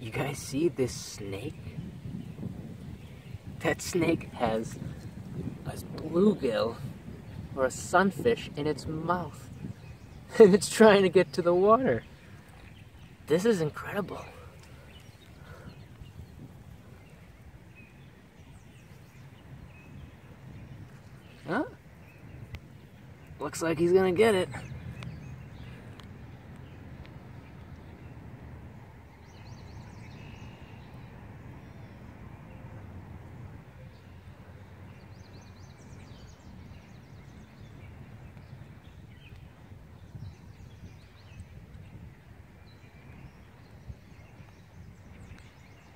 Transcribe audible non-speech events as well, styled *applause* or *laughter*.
You guys see this snake? That snake has a bluegill or a sunfish in its mouth. *laughs* And it's trying to get to the water. This is incredible. Huh? Looks like he's gonna get it.